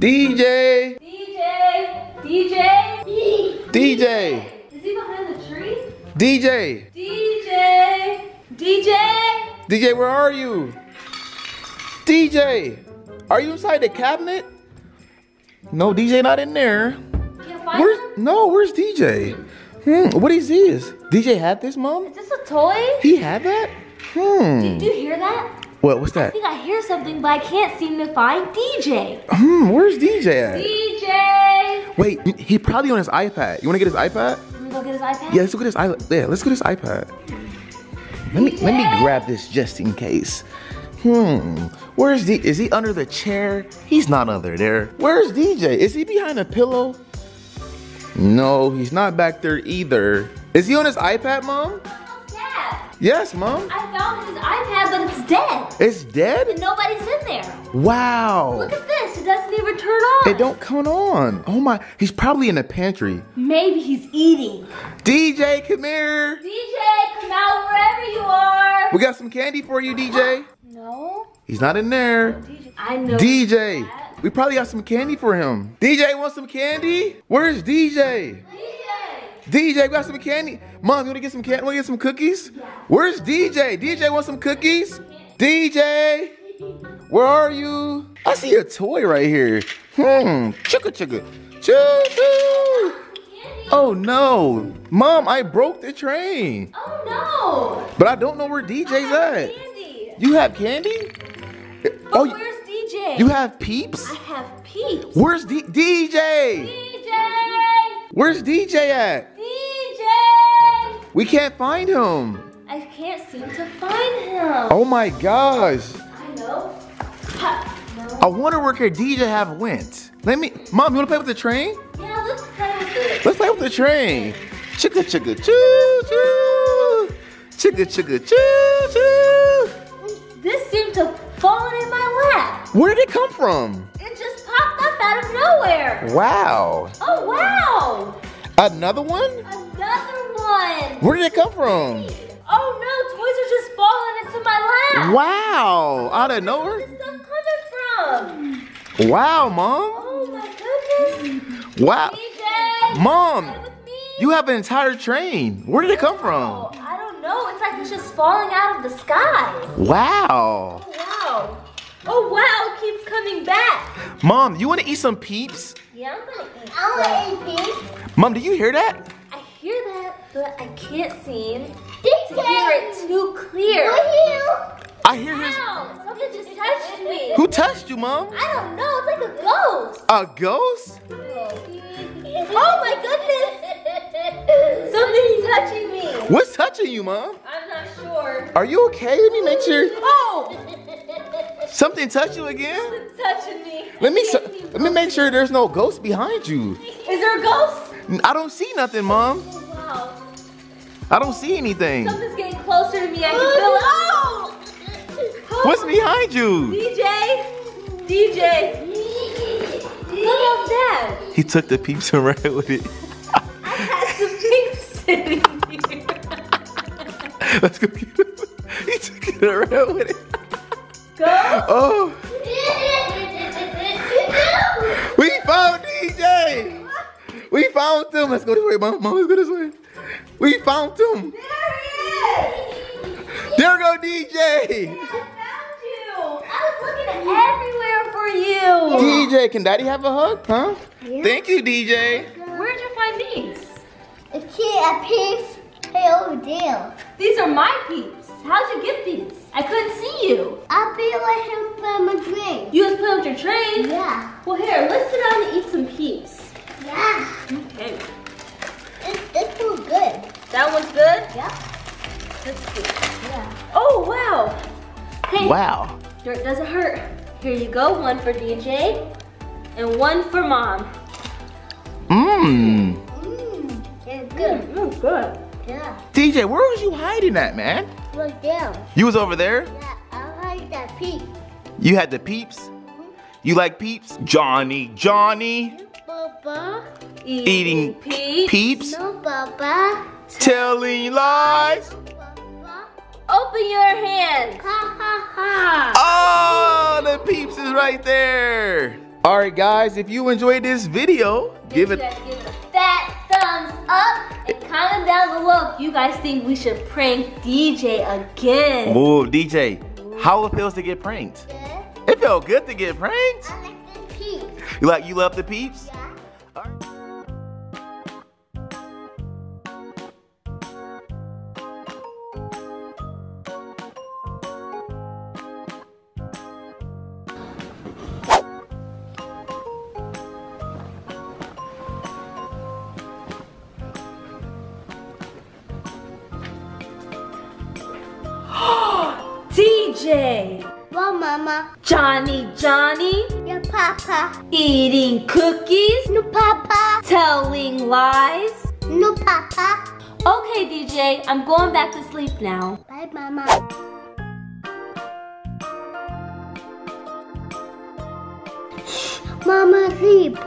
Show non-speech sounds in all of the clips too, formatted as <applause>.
DJ. DJ. DJ. DJ. Is he behind the tree? DJ. DJ. DJ. DJ, where are you? DJ. Are you inside the cabinet? No, DJ not in there. Where's him? no? Where's DJ? Hmm. What is this? DJ had this, mom? Is this a toy? He had that? Hmm. Do you hear that? What? What's that? I think I hear something, but I can't seem to find DJ. Hmm. Where's DJ at? DJ. Wait, he probably on his iPad. You want to get his iPad? Let me go get his iPad. Yeah, let's look at his iPad. Yeah, let's go get his iPad. Let me let me grab this just in case. Hmm. Where's D? Is he under the chair? He's not under there. Where's DJ? Is he behind a pillow? No, he's not back there either. Is he on his iPad, mom? Yes, mom. I found his iPad, but it's dead. It's dead? And nobody's in there. Wow. Look at this. It doesn't even turn on. It don't come on. Oh my, he's probably in the pantry. Maybe he's eating. DJ, come here. DJ, come out wherever you are. We got some candy for you, DJ. <gasps> No. He's not in there. DJ. I know. DJ, that. we probably got some candy for him. DJ, want some candy? Where's DJ? DJ. DJ, we got some candy. Mom, you wanna get some candy? Wanna get some cookies? Where's DJ? DJ, want some cookies? DJ, where are you? I see a toy right here. Hmm, chugga chugga. Choo choo. Oh no. Mom, I broke the train. Oh no. But I don't know where DJ's at. Candy. You have candy? Oh, Oh, where's DJ? you have peeps? I have peeps. Where's D- DJ? DJ. Where's DJ at? We can't find him. I can't seem to find him. Oh my gosh. I know. Ha, no. I wonder where DJ have went. Let me, Mom, you wanna play with the train? Yeah, let's play with it. Let's play with the train. Chicka chicka choo choo. Chicka chicka choo choo. This seemed to fall in my lap. Where did it come from? It just popped up out of nowhere. Wow. Oh wow! Another one? Another one. Where did it come from? Oh no, toys are just falling into my lap. Wow. Out of Where's nowhere? this stuff coming from? Wow, Mom. Oh my goodness. Wow. DJ. Mom, play with me. You have an entire train. Where did it come Oh, from? I don't know. It's like it's just falling out of the sky. Wow. Oh wow. Oh wow, it keeps coming back. Mom, you want to eat some peeps? Yeah, I'm gonna eat. I wanna eat peeps. Mom, do you hear that? I hear that, but I can't seem to hear it too clear. I hear his. Ow! Something just touched me. Who touched you, Mom? I don't know. It's like a ghost. A ghost? Oh my goodness! Something's touching me. What's touching you, Mom? I'm not sure. Are you okay? Let me make sure. Oh! Something touched you again? It's touching me. Let me so- let me make sure there's no ghost behind you. Is there a ghost? I don't see nothing, Mom. Oh, wow. I don't see anything. Something's getting closer to me. I can oh, feel it. Oh! What's behind you? DJ? DJ? Look at that. He took the peeps <laughs> and ran with it. I had some things <laughs> sitting here. Let's go get him. He took it around with it. Go. Oh, we found DJ. We found him. Let's go this way, Mom. Mom, let's go this way. We found him. There he is. There go DJ. I found you. I was looking everywhere for you. DJ, can Daddy have a hug? Huh? Thank you, DJ. Where'd you find these? A key, a piece. Hey, over there. These are my peeps. How'd you get these? I couldn't see you. I'll be like him from a train. You was playing with your train? Yeah. Well, here, let's sit down and eat some peeps. Yeah. Okay. This, this was good. That one's good? Yeah. Let's see. Yeah. Oh, wow. Hey, Wow. dirt doesn't hurt. Here you go, one for DJ and one for mom. Mmm. Mmm. It's good. Mm, good. Yeah. DJ, where was you hiding at, man? Look down. You was over there? Yeah, I like that peep. You had the peeps? You like peeps? Johnny, Johnny, Baba. eating peeps. peeps, No, Baba. telling lies. Open your hands. Ha ha ha. Oh, the peeps is right there. All right, guys, if you enjoyed this video, give it. Give it a fat thumbs up and comment down below if you guys think we should prank DJ again. Whoa, DJ, how it feels to get pranked? Good. It felt good to get pranked. I like the peach. You like you love the peeps? Yeah. Johnny, Johnny, Yeah, Papa. eating cookies, No, Papa. telling lies. No, Papa. Okay, DJ, I'm going back to sleep now. Bye, Mama. Shh, Mama, sleep.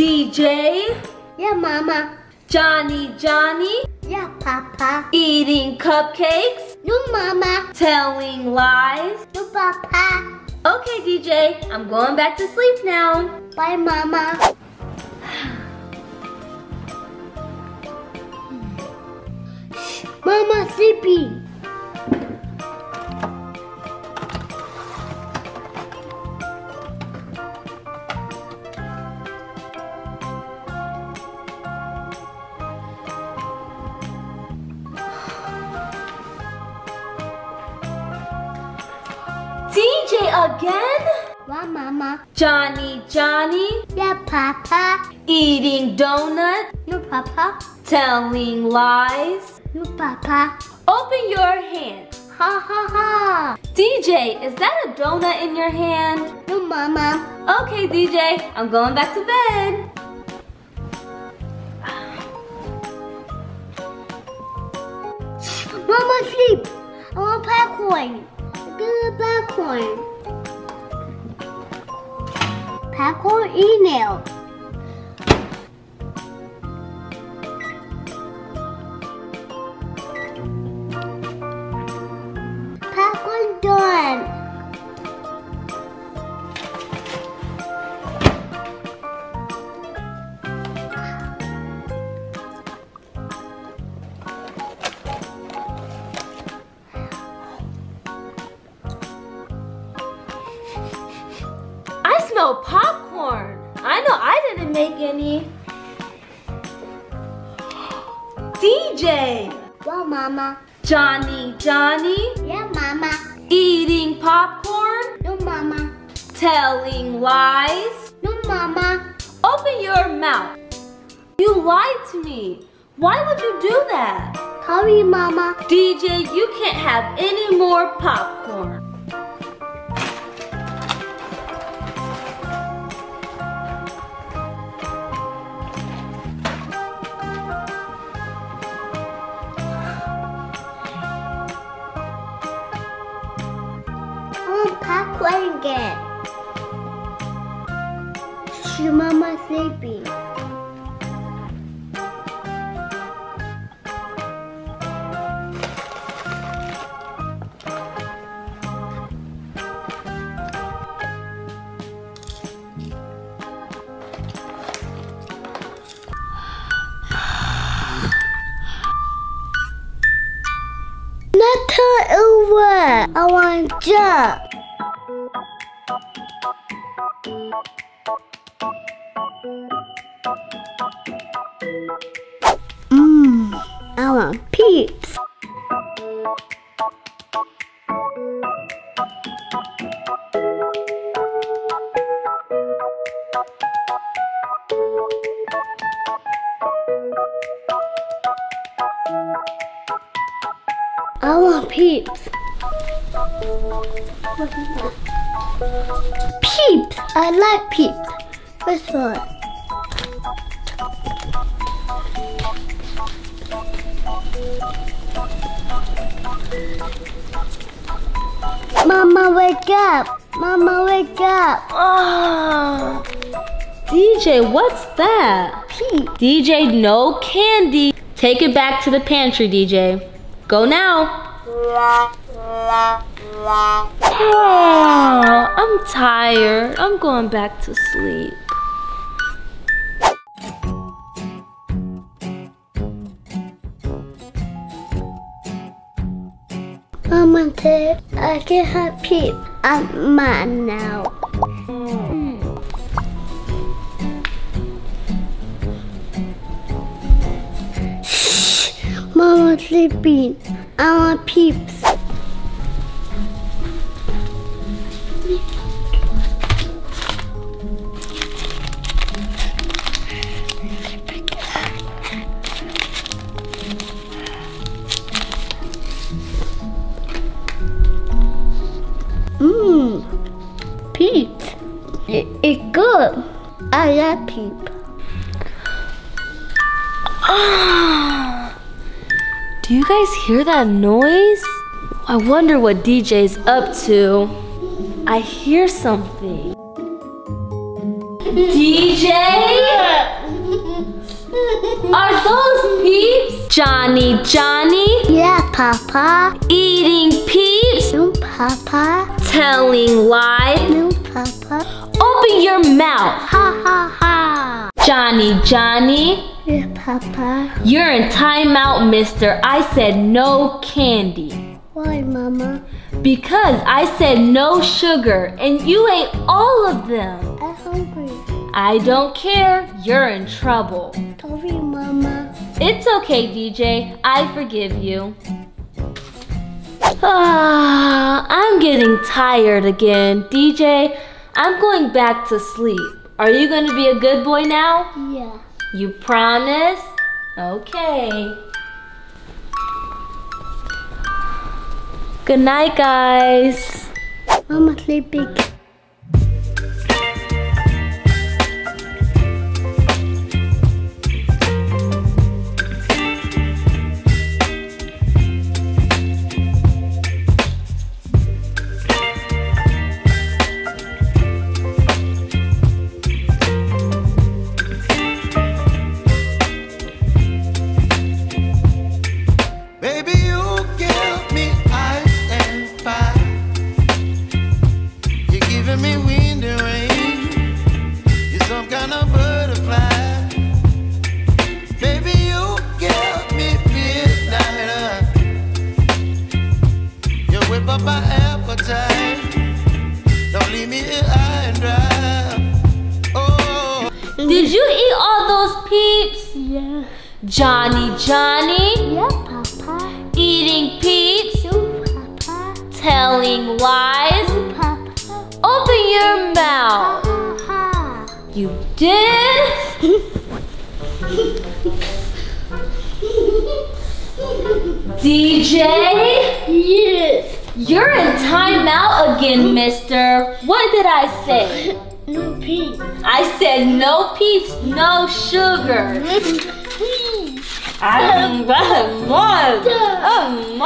DJ, Yeah, Mama. Johnny, Johnny, Yeah, Papa. eating cupcakes, No, Mama. telling lies. No, Papa. Okay, DJ, I'm going back to sleep now. Bye, Mama. Shh, <sighs> Mama, sleeping. Again? What, Mama? Johnny, Johnny, Yeah, Papa. eating donut, No, Papa. telling lies. No, Papa. Open your hand. Ha ha ha. DJ, is that a donut in your hand? No, Mama. Okay, DJ, I'm going back to bed. Mama, sleep. I want popcorn. Good popcorn. Popcorn email. DJ, Well, Mama. Johnny, Johnny, Yeah, Mama. eating popcorn, No, Mama. telling lies. No, Mama. Open your mouth. You lied to me. Why would you do that? Sorry, Mama. DJ, you can't have any more popcorn. Turn over. I want to jump. I want peeps. Peeps. I like peeps. This one. Mama, wake up. Mama, wake up. Ah. DJ, what's that? Pete. DJ, no candy. Take it back to the pantry, DJ. Go now. Ah, I'm tired. I'm going back to sleep. I can have Pete. I'm mine now. Mama sleeping. Hmm. I want peeps. Mmm. Peeps. It, it's good. I love peep. Do <gasps> ah. You guys hear that noise? I wonder what DJ's up to. I hear something. DJ? Are those peeps? Johnny, Johnny? Yeah, Papa. Eating peeps? No, Papa. Telling lies? No, Papa. Open your mouth. Ha ha ha. Johnny, Johnny? Yeah, Papa. You're in timeout, mister. I said no candy. Why, Mama? Because I said no sugar and you ate all of them. I'm hungry. I don't care. You're in trouble. Sorry, Mama. It's okay, DJ. I forgive you. Ah, I'm getting tired again. DJ, I'm going back to sleep. Are you going to be a good boy now? Yeah. You promise? Okay. Good night, guys. Mama sleeping. Johnny, Johnny? Yeah, Papa. Eating peeps? No, Papa. Telling lies? Papa. Open your mouth. Ha ha. You did? <laughs> DJ? Yes. You're in timeout again, mister. What did I say? <laughs> No pee. I said no peeps, no sugar. <laughs> I'm more. I'm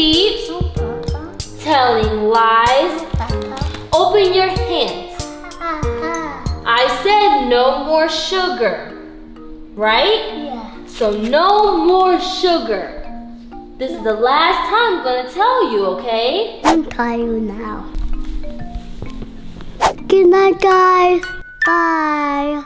Eating peeps. No, Papa. Telling lies. Open your hands. Ha ha. I said no more sugar. Right? Yeah. So no more sugar. This is the last time I'm gonna tell you, okay? I'm tired now. Good night, guys. Bye.